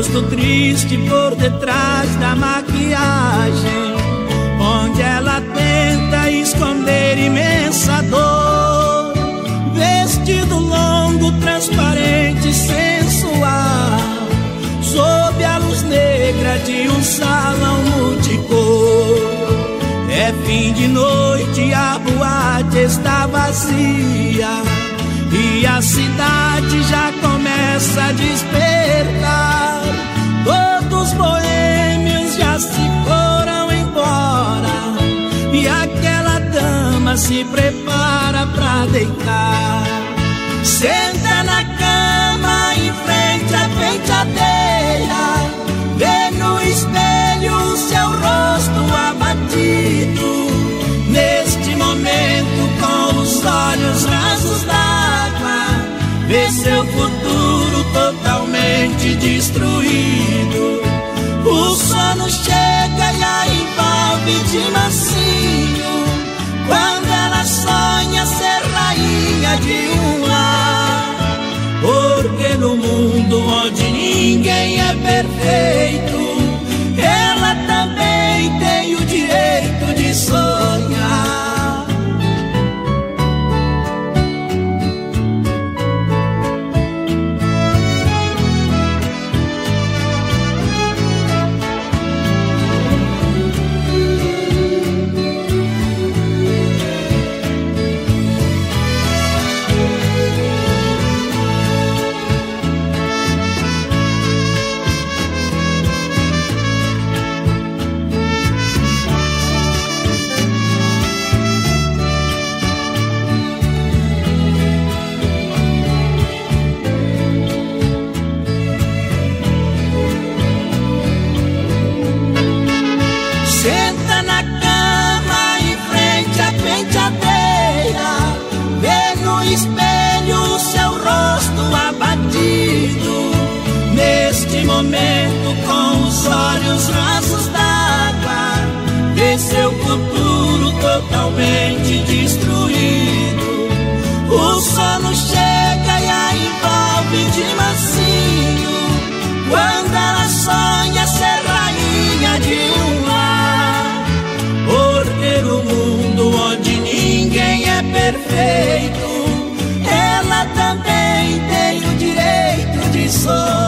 rosto triste por detrás da maquiagem, onde ela tenta esconder imensa dor. Vestido longo, transparente, sensual, sob a luz negra de um salão multicor. É fim de noite, a boate está vazia. E a cidade já começa se prepara pra deitar. Senta na cama em frente à penteadeira. Vê no espelho o seu rosto abatido. Neste momento, com os olhos rasos d'água, vê seu futuro totalmente destruído. O sono chega e a envolve de mansinho. De um lar. Porque no mundo onde ninguém é perfeito, braços d'água, vê seu futuro totalmente destruído. O sono chega e a envolve de macio, quando ela sonha ser rainha de um lar, order o mundo onde ninguém é perfeito. Ela também tem o direito de sonhar.